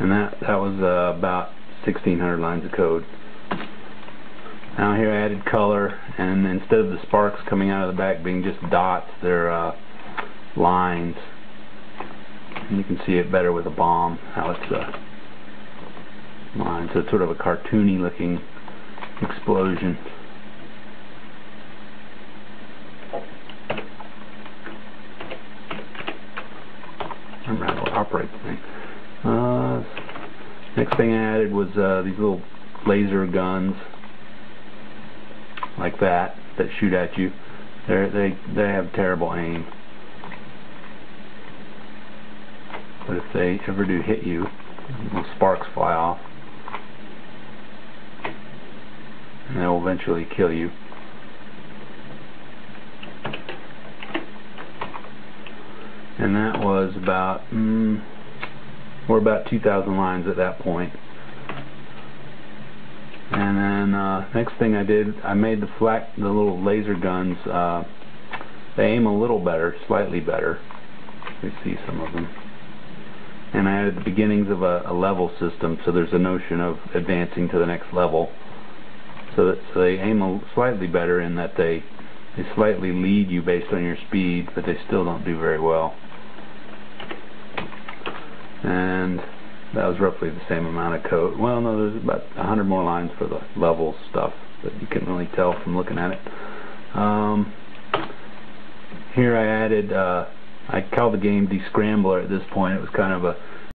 and that that was uh, about 1600 lines of code. Now here I added color, and instead of the sparks coming out of the back being just dots, they're uh, lines. And you can see it better with a bomb, how it's a line. So it's sort of a cartoony looking explosion. I remember how to operate the thing. Uh, next thing I added was uh, these little laser guns like that that shoot at you. They're, they they have terrible aim. But if they ever do hit you, sparks fly off. And they'll eventually kill you. And that was about, mm, we're about 2,000 lines at that point. And then uh, next thing I did, I made the flat, the little laser guns. Uh, they aim a little better, slightly better. You see some of them. And I added the beginnings of a, a level system, so there's a notion of advancing to the next level. So that so they aim a, slightly better in that they they slightly lead you based on your speed, but they still don't do very well. And that was roughly the same amount of code. Well, no, there's about a hundred more lines for the level stuff, but you can really tell from looking at it. Um, here I added, uh, I called the game Descrambler at this point. It was kind of a